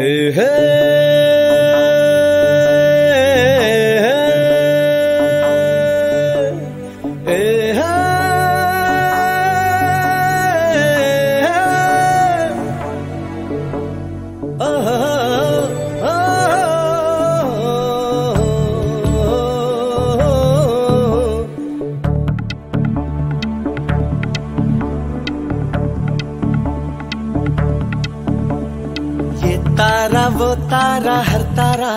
Hey, hey, वो तारा, हर तारा।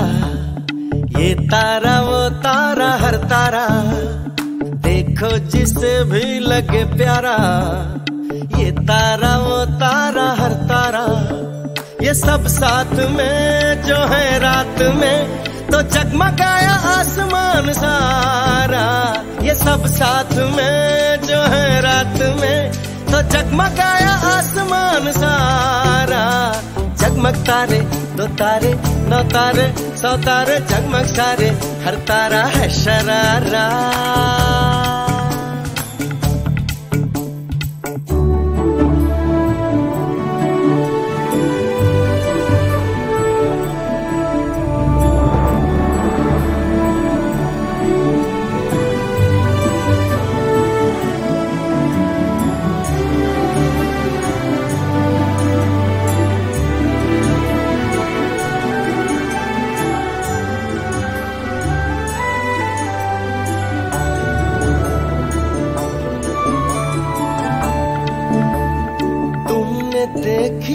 ये तारा, वो तारा, हर तारा। देखो जिसे भी लगे प्यारा। ये तारा, वो तारा, हर तारा। ये सब साथ में जो है रात में तो जगमगाया आसमान सारा। ये सब साथ में जो है रात में तो जगमगाया आसमान सारा। जगमग तारे दो तारे नौ तारे सौ तारे जगमग सारे। हर तारा है शरारा।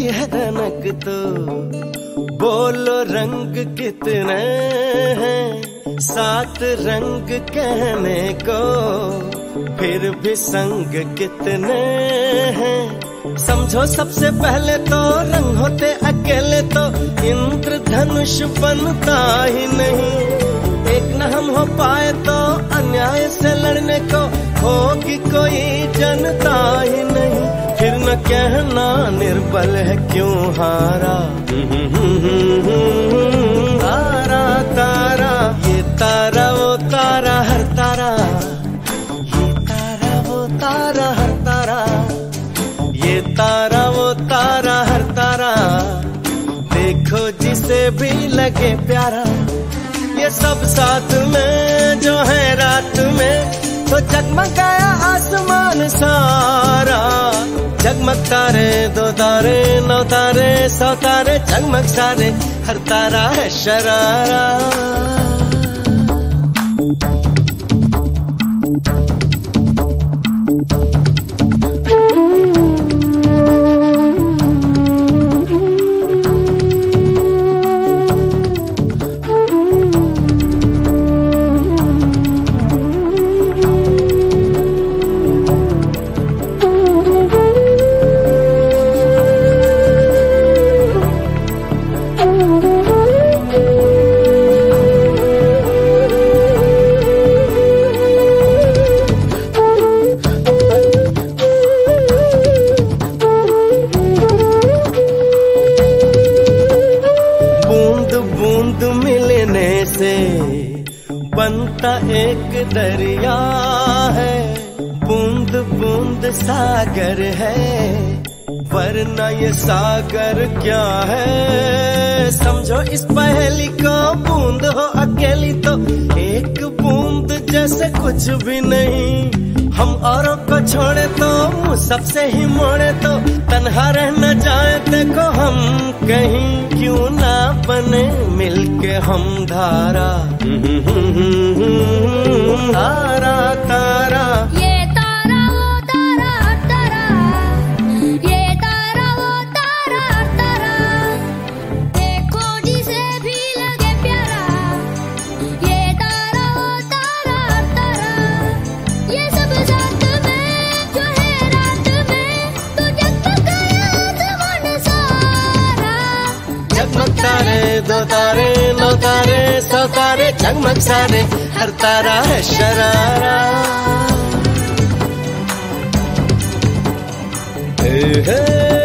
है रनक तो बोलो रंग कितने हैं? सात रंग कहने को फिर भी संग कितने हैं? समझो सबसे पहले तो रंग होते, अकेले तो इंद्रधनुष बनता ही नहीं। एक न हम हो पाए तो अन्याय से लड़ने को होगी कोई जनता ही नहीं न कहना निर्बल है क्यों हारा? तारा तारा, ये तारा, वो तारा, हर तारा। ये तारा, वो तारा, हर तारा। ये तारा, वो तारा, हर तारा। देखो जिसे भी लगे प्यारा। ये सब साथ में जो है रात में तो जगमगाया आसमान सारा जगमग तारे दो तारे, नौ तारे, सौ तारे, जगमग सारे, हर तारा है शरारा। एक दरिया है, बूंद बूंद सागर है, वरना ये सागर क्या है? समझो इस पहली को, बूंद हो अकेली तो एक बूंद जैसे कुछ भी नहीं। हम औरों को छोड़े तो सबसे ही मोड़े तो तन्हा रह न जाए, देखो हम कहीं क्यों ना बने, मिलके हम धारा। दो तारे नौ तारे सौ तारे जगमग सारे हर तारा है शरारा। हे हे।